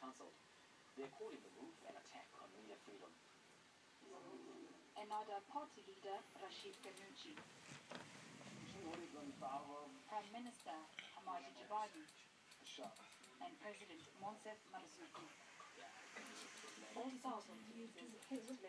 cancelled. They're calling the move an attack on media freedom. Another party leader, Rashid Ghannouchi. Prime Minister Hamadi Jabali. And President Monsef Marzouki. 4,000 users hit.